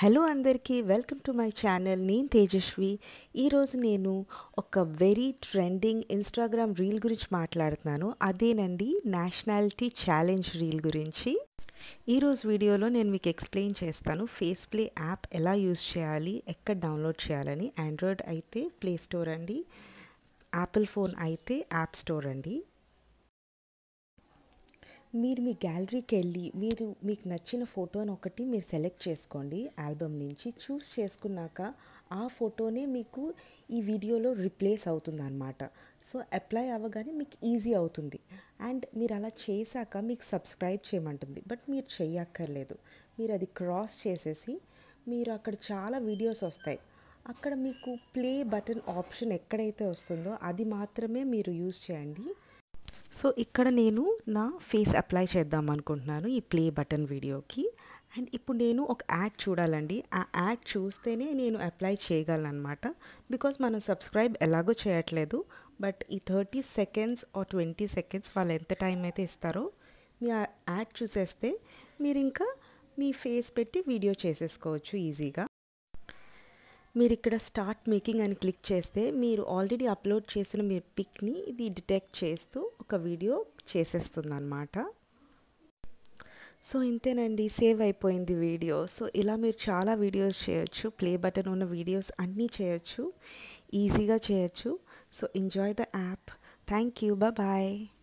Hello అందరికీ welcome to my channel నేను తేజస్వి. ఈరోజు నేను ఒక వెరీ ట్రెండింగ్ ఇన్స్టాగ్రామ్ రీల్ గురించి మాట్లాడుతున్నాను. అదేనండి నేషనాలిటీ ఛాలెంజ్ రీల్ గురించి. ఈరోజు వీడియోలో నేను మీకు ఎక్స్ప్లెయిన్ చేస్తాను ఫేస్ ప్లే యాప్ ఎలా యూజ్ చేయాలి ఎక్కడ డౌన్లోడ్ చేయాలని. ఆండ్రాయిడ్ అయితే ప్లే స్టోర్ అండి యాపిల్ ఫోన్ అయితే యాప్ స్టోర్ అండి. మీరు మీ గ్యాలరీకి వెళ్ళి మీరు మీకు నచ్చిన ఫోటోని ఒకటి మీరు సెలెక్ట్ చేసుకోండి. ఆల్బమ్ నుంచి చూస్ చేసుకున్నాక ఆ ఫోటోనే మీకు ఈ వీడియోలో రిప్లేస్ అవుతుంది అనమాట సో అప్లై అవ్వగానే మీకు ఈజీ అవుతుంది. అండ్ మీరు అలా చేశాక మీకు సబ్స్క్రైబ్ చేయమంటుంది. బట్ మీరు చెయ్యక్కర్లేదు మీరు అది క్రాస్ చేసేసి మీరు అక్కడ చాలా వీడియోస్ వస్తాయి. అక్కడ మీకు ప్లే బటన్ ఆప్షన్ ఎక్కడైతే వస్తుందో అది మాత్రమే మీరు యూజ్ చేయండి. సో ఇక్కడ నేను నా ఫేస్ అప్లై చేద్దాం అనుకుంటున్నాను ఈ ప్లే బటన్ వీడియోకి. అండ్ ఇప్పుడు నేను ఒక యాడ్ చూడాలండి. ఆ యాడ్ చూస్తేనే నేను అప్లై చేయగలను అనమాట బికాజ్ మనం సబ్స్క్రైబ్ ఎలాగో చేయట్లేదు. బట్ ఈ thirty seconds or twenty seconds వాళ్ళు ఎంత టైం అయితే ఇస్తారో మీ ఆ యాడ్ చూసేస్తే మీరు ఇంకా మీ ఫేస్ పెట్టి వీడియో చేసేసుకోవచ్చు ఈజీగా. మీరు ఇక్కడ స్టార్ట్ మేకింగ్ అని క్లిక్ చేస్తే మీరు ఆల్రెడీ అప్లోడ్ చేసిన మీ పిక్ని ఇది డిటెక్ట్ చేస్తూ ఒక వీడియో చేసేస్తుంది అనమాట సో ఇంతేనండి సేవ్ అయిపోయింది వీడియో. సో ఇలా మీరు చాలా వీడియోస్ చేయొచ్చు ప్లే బటన్ ఉన్న వీడియోస్ అన్నీ చేయొచ్చు ఈజీగా చేయొచ్చు. So enjoy the app. Thank you bye.